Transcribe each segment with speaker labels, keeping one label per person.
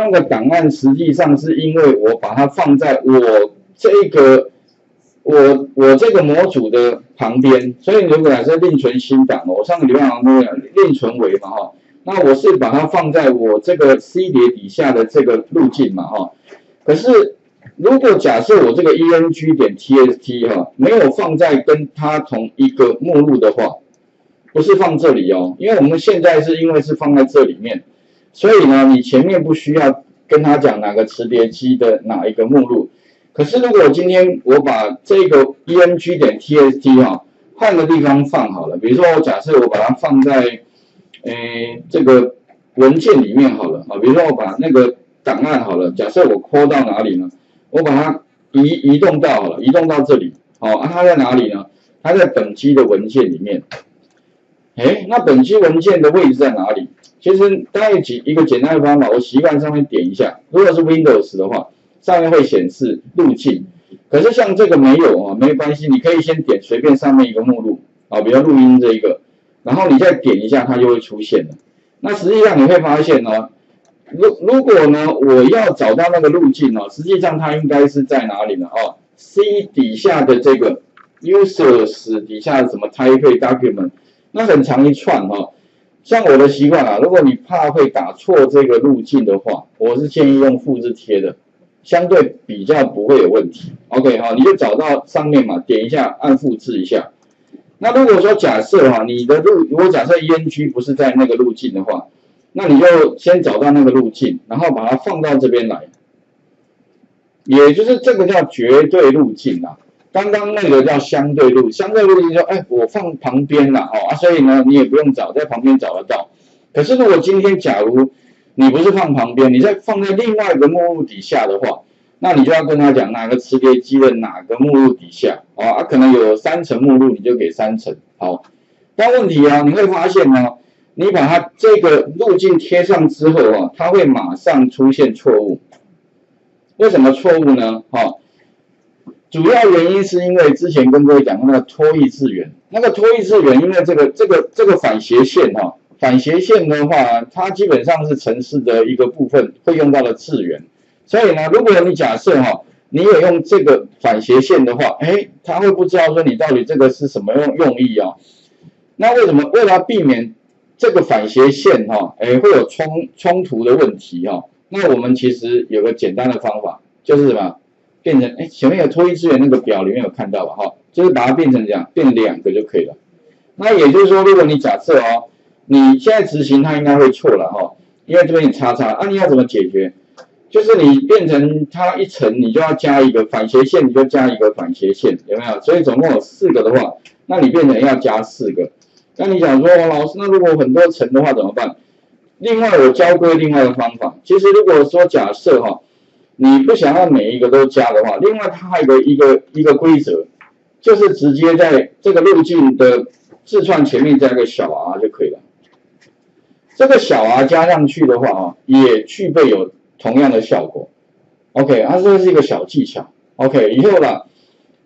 Speaker 1: 那个档案实际上是因为我把它放在我这个我我这个模组的旁边，所以如果假设另存新档，我上个礼拜好像讲另存为嘛哈，那我是把它放在我这个 C 碟底下的这个路径嘛哈，可是如果假设我这个 ENG 点 TST 哈没有放在跟它同一个目录的话，不是放这里哦，因为我们现在是因为是放在这里面。所以呢，你前面不需要跟他讲哪个磁碟机的哪一个目录。可是如果今天我把这个 e m g 点 TST 哈换个地方放好了，比如说我假设我把它放在诶这个文件里面好了啊，比如说我把那个档案好了，假设我扩到哪里呢？我把它移移动到好了，移动到这里，好啊，它在哪里呢？它在本机的文件里面。哎，那本机文件的位置在哪里？其实大概几一个简单的方法，我习惯上面点一下。如果是 Windows 的话，上面会显示路径。可是像这个没有啊，没关系，你可以先点随便上面一个目录啊，比如录音这一个，然后你再点一下，它就会出现了。那实际上你会发现呢，如如果呢，我要找到那个路径呢，实际上它应该是在哪里呢？哦，C 底下的这个 Users 底下的什么 Type Document，那很长一串哈。像我的习惯啊，如果你怕会打错这个路径的话，我是建议用复制贴的，相对比较不会有问题。OK 哈，你就找到上面嘛，点一下，按复制一下。那如果说假设哈，你的路，如果假设 ENG 不是在那个路径的话，那你就先找到那个路径，然后把它放到这边来，也就是这个叫绝对路径啊。刚刚那个叫相对路，相对路径说，哎，我放旁边了，哦啊，所以呢，你也不用找，在旁边找得到。可是如果今天假如你不是放旁边，你在放在另外一个目录底下的话，那你就要跟他讲哪个磁碟机的哪个目录底下，哦啊，可能有三层目录，你就给三层，好。但问题啊，你会发现呢，你把它这个路径贴上之后啊，它会马上出现错误。为什么错误呢？哈？主要原因是因为之前跟各位讲过那个脱异次元，那个脱异次元，因为这个这个这个反斜线哈，反斜线的话，它基本上是城市的一个部分会用到的次元，所以呢，如果你假设哈，你也用这个反斜线的话，哎，他会不知道说你到底这个是什么用用意啊？那为什么为了避免这个反斜线哈，哎，会有冲冲突的问题哈？那我们其实有个简单的方法，就是什么？变成哎，前面有脱衣资源那个表里面有看到吧？哈，就是把它变成这样，变两个就可以了。那也就是说，如果你假设哦，你现在执行它应该会错了哈，因为这边有叉叉，那你要怎么解决？就是你变成它一层，你就要加一个反斜线，你就加一个反斜线，有没有？所以总共有四个的话，那你变成要加四个。那你想说，老师，那如果很多层的话怎么办？另外我教过另外的方法，其实如果说假设哈。你不想要每一个都加的话，另外它还有个一个一个规则，就是直接在这个路径的字串前面加个小 r 就可以了。这个小 r 加上去的话啊，也具备有同样的效果。OK，它这是一个小技巧。OK，以后啦，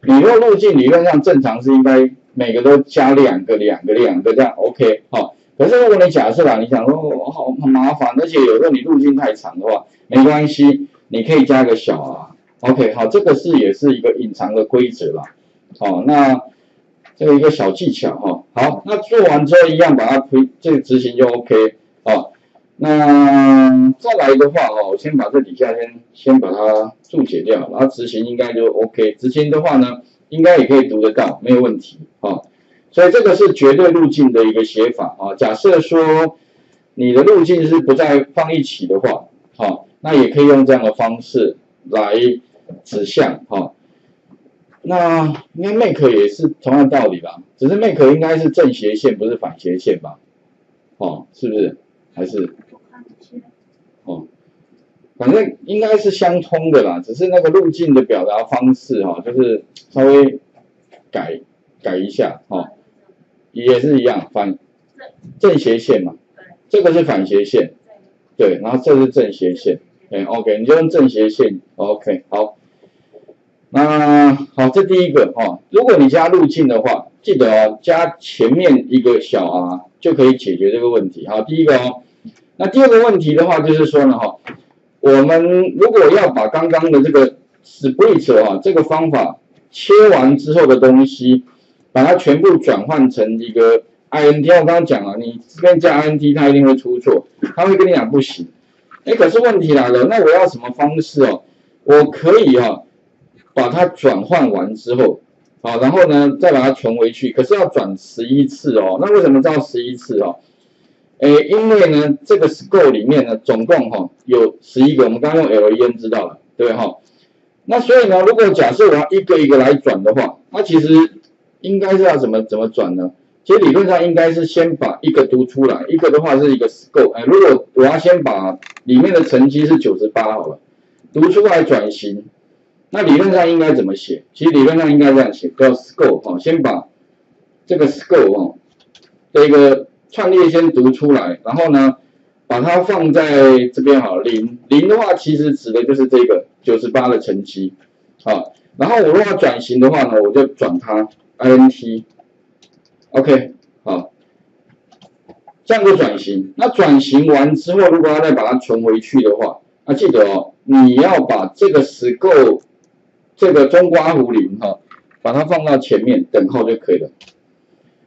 Speaker 1: 你若路径理论上正常是应该每个都加两个、两个、两个这样 OK 好。可是如果你假设啦，你想说好很麻烦，而且有时候你路径太长的话，没关系。你可以加个小啊，OK，好，这个是也是一个隐藏的规则啦，好，那这个一个小技巧哈，好，那做完之后一样把它推这个执行就 OK，好，那再来的话哦，我先把这底下先先把它注解掉，然后执行应该就 OK，执行的话呢，应该也可以读得到，没有问题。啊，所以这个是绝对路径的一个写法。啊，假设说你的路径是不再放一起的话，好。那也可以用这样的方式来指向哈，那应该 make 也是同样道理吧，只是 make 应该是正斜线，不是反斜线吧？哦，是不是？还是？哦，反正应该是相通的啦，只是那个路径的表达方式哈，就是稍微改改一下哈，也是一样反正斜线嘛，这个是反斜线，对，然后这是正斜线。，OK，你就用正斜线，OK，好。那好，这第一个哈，如果你加路径的话，记得哦，加前面一个小 r 就可以解决这个问题。好，第一个哦。那第二个问题的话，就是说呢哈，我们如果要把刚刚的这个 split 啊这个方法切完之后的东西，把它全部转换成一个 int，我刚刚讲了，你这边加 int 它一定会出错，它会跟你讲不行。哎，可是问题来了，那我要什么方式哦？我可以哈，把它转换完之后，好，然后呢再把它存回去，可是要转十一次哦。那为什么叫十一次哦？哎，因为呢这个 scope 里面呢总共哈有十一个，我们刚刚用 len 知道了，对不对哈？那所以呢，如果假设我要一个一个来转的话，那其实应该是要怎么怎么转呢？其实理论上应该是先把一个读出来，一个的话是一个 scope，哎，如果我要先把里面的乘积是九十八好了。读出来转型，那理论上应该怎么写？其实理论上应该这样写，叫 scope 哈，先把这个 scope 哈这个串列先读出来，然后呢，把它放在这边哈，零零的话其实指的就是这个九十八的乘积，好，然后我如果转型的话呢，我就转它 int OK，好，这样就转型。那转型完之后，如果要再把它存回去的话，那记得哦。你要把这个 scope 这个中刮弧零哈，把它放到前面等号就可以了。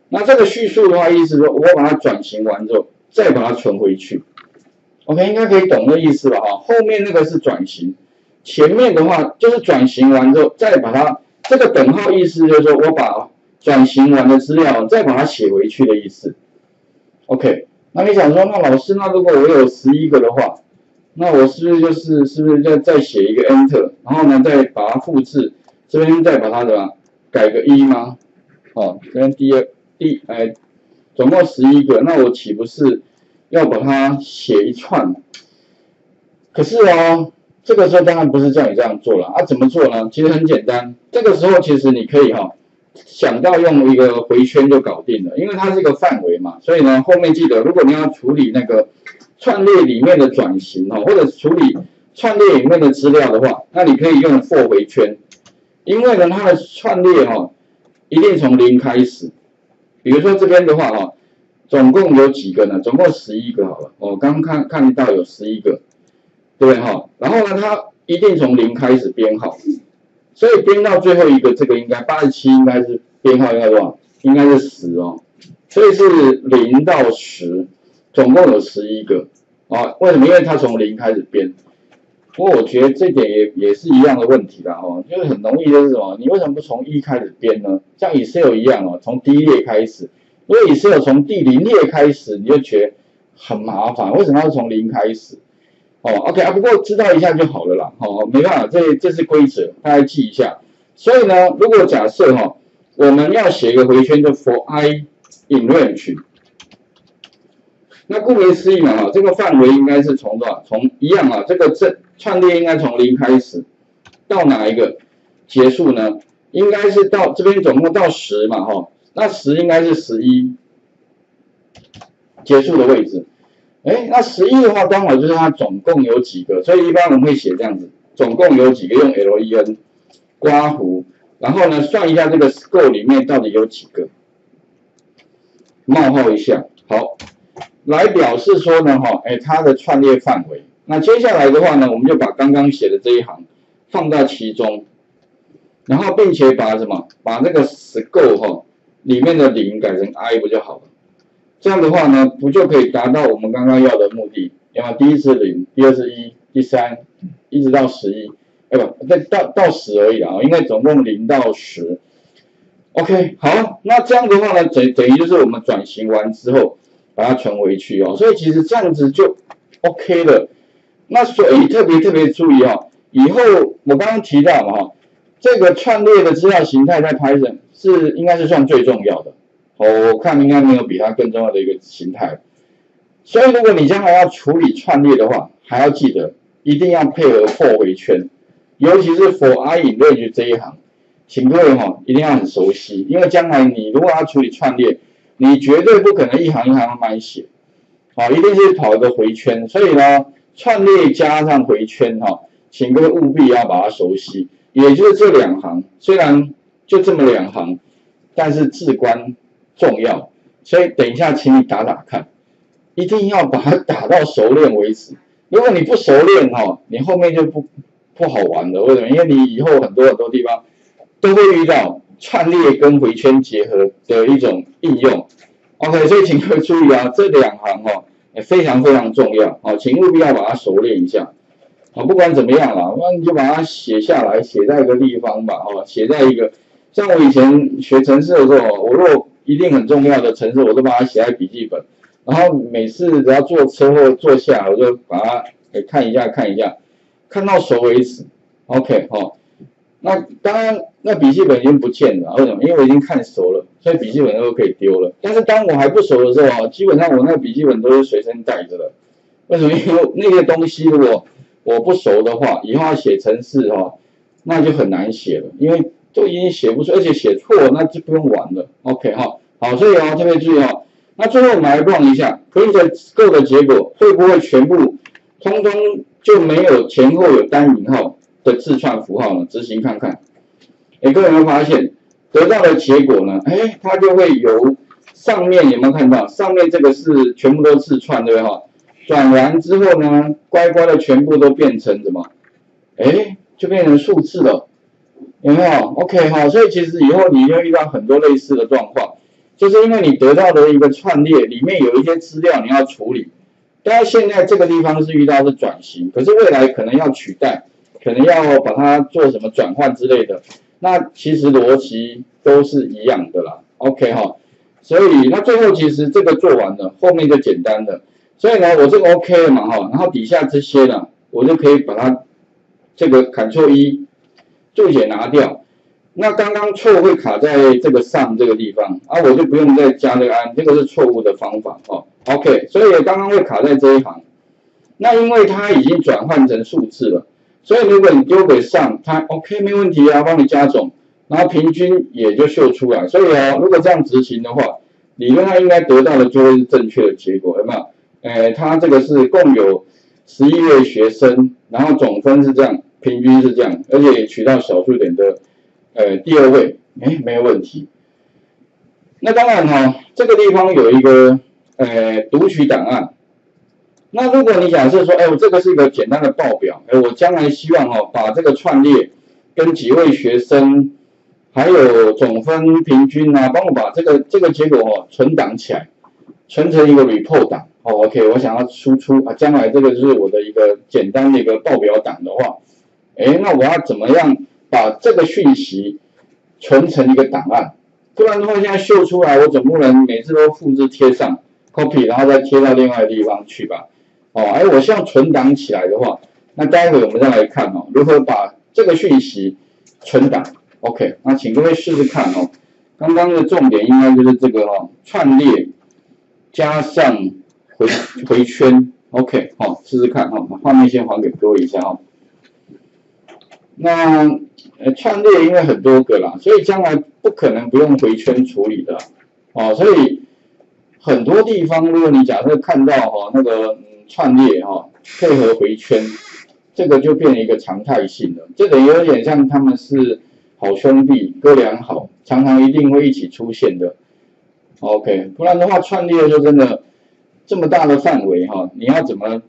Speaker 1: 那这个叙述的话，意思说我把它转型完之后，再把它存回去。OK，应该可以懂这意思了哈。后面那个是转型，前面的话就是转型完之后再把它这个等号意思就是说我把转型完的资料再把它写回去的意思。OK，那你想说，那老师，那如果我有十一个的话？那我是不是就是是不是再再写一个 Enter，然后呢再把它复制，这边再把它的改个一吗？哦，这边第二第哎，总共十一个，那我岂不是要把它写一串？可是哦，这个时候当然不是叫你这样做了啊，怎么做呢？其实很简单，这个时候其实你可以哈想到用一个回圈就搞定了，因为它是一个范围嘛，所以呢后面记得如果你要处理那个。串列里面的转型哦，或者处理串列里面的资料的话，那你可以用 for 回圈，因为呢它的串列哈一定从零开始。比如说这边的话哈，总共有几个呢？总共十一个好了，我刚看看到有十一个，对不对哈？然后呢，它一定从零开始编号，所以编到最后一个这个应该八十七应该是编号应该多少？应该是十哦，所以是零到十。总共有十一个啊？为什么？因为它从零开始编。不过我觉得这点也也是一样的问题啦，哦，就是很容易就是什么？你为什么不从一开始编呢？像 Excel 一样哦，从第一列开始。因为 Excel 从第零列开始，你就觉得很麻烦。为什么要从零开始？哦，OK 啊，不过知道一下就好了啦。哦，没办法，这这是规则，大家记一下。所以呢，如果假设哈，我们要写一个回圈，就 for i in range。那顾名思义嘛，哈，这个范围应该是从多少？从一样啊，这个这串列应该从零开始，到哪一个结束呢？应该是到这边总共到十嘛，哈，那十应该是十一结束的位置。哎，那十一的话，刚好就是它总共有几个，所以一般我们会写这样子，总共有几个用 len 刮弧，然后呢算一下这个 score 里面到底有几个，冒号一下，好。来表示说呢，哈，哎，它的串列范围。那接下来的话呢，我们就把刚刚写的这一行放到其中，然后并且把什么，把那个 score 哈里面的零改成 i 不就好了？这样的话呢，不就可以达到我们刚刚要的目的？然后？第一是零，第二是一，第三一直到十一，哎不，再到到十而已啊，因为总共零到十。OK，好，那这样的话呢，等等于就是我们转型完之后。把它存回去哦，所以其实这样子就 OK 了。那所以特别特别注意哦，以后我刚刚提到嘛哈，这个串列的资料形态在 Python 是应该是算最重要的。我看应该没有比它更重要的一个形态。所以如果你将来要处理串列的话，还要记得一定要配合破回圈，尤其是 for i in range 这一行，请各位哈一定要很熟悉，因为将来你如果要处理串列。你绝对不可能一行一行慢慢写，好，一定是跑一个回圈。所以呢，串列加上回圈，哈，请各位务必要把它熟悉。也就是这两行，虽然就这么两行，但是至关重要。所以等一下，请你打打看，一定要把它打到熟练为止。如果你不熟练哈，你后面就不不好玩的。为什么？因为你以后很多很多地方都会遇到串列跟回圈结合的一种应用。OK，所以请各位注意啊，这两行哦也非常非常重要哦，请务必要把它熟练一下。好，不管怎么样啦，那你就把它写下来，写在一个地方吧。哦，写在一个，像我以前学程式的时候，我若一定很重要的城市，我都把它写在笔记本。然后每次只要坐车或坐下，我就把它给看一下看一下，看到熟为止。OK，哦，那当然那笔记本已经不见了，为什么？因为我已经看熟了，所以笔记本都可以丢了。但是当我还不熟的时候，基本上我那个笔记本都是随身带着的。为什么？因为那些东西如果我不熟的话，以后要写程式哈，那就很难写了，因为都已经写不出，而且写错了那就不用玩了。OK 哈，好，所以啊，特别注意哦。那最后我们来 run 一下，print 够的结果会不会全部通通就没有前后有单引号的字串符号呢？执行看看。哎，各位有没有发现得到的结果呢？哎，它就会由上面有没有看到？上面这个是全部都字串，对不对哈？转完之后呢，乖乖的全部都变成什么？哎，就变成数字了，有没有？OK 哈，所以其实以后你会遇到很多类似的状况。就是因为你得到的一个串列里面有一些资料你要处理，但是现在这个地方是遇到是转型，可是未来可能要取代，可能要把它做什么转换之类的，那其实逻辑都是一样的啦。OK 哈，所以那最后其实这个做完了，后面就简单的，所以呢我这个 OK 了嘛哈，然后底下这些呢我就可以把它这个 Ctrl 一注解拿掉。那刚刚错会卡在这个上这个地方啊，我就不用再加这个安，这个是错误的方法哦。OK，所以刚刚会卡在这一行。那因为它已经转换成数字了，所以如果你丢给上，它 OK 没问题啊，帮你加总，然后平均也就秀出来。所以啊，如果这样执行的话，理论上应该得到的就会是正确的结果，有没有？诶，它这个是共有十一位学生，然后总分是这样，平均是这样，而且取到小数点的。呃，第二位，哎，没有问题。那当然哈，这个地方有一个呃读取档案。那如果你假设说，哎，我这个是一个简单的报表，哎，我将来希望哈把这个串列跟几位学生，还有总分平均啊，帮我把这个这个结果哦存档起来，存成一个 report 档。哦，OK，我想要输出啊，将来这个就是我的一个简单的一个报表档的话，哎，那我要怎么样？把这个讯息存成一个档案，不然的话，现在秀出来，我总不能每次都复制贴上 copy，然后再贴到另外的地方去吧？哦，哎，我希望存档起来的话，那待会我们再来看哦，如何把这个讯息存档。OK，那请各位试试看哦。刚刚的重点应该就是这个哦，串列加上回回圈。OK，好，试试看哈，把画面先还给各位一下哈。那呃，串列因为很多个啦，所以将来不可能不用回圈处理的，哦，所以很多地方，如果你假设看到哈那个嗯串列哈配合回圈，这个就变成一个常态性的，这个有点像他们是好兄弟，哥俩好，常常一定会一起出现的，OK，不然的话串列就真的这么大的范围哈，你要怎么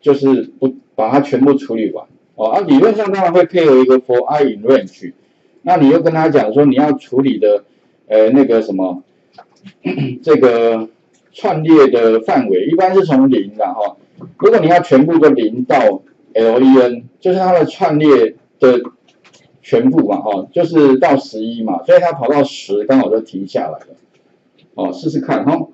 Speaker 1: 就是不把它全部处理完？哦，啊，理论上当然会配合一个 for i in range，那你又跟他讲说你要处理的，呃，那个什么，这个串列的范围一般是从零的哈，如果你要全部都零到 len，就是它的串列的全部嘛，哈，就是到十一嘛，所以它跑到十刚好就停下来了，哦，试试看哈。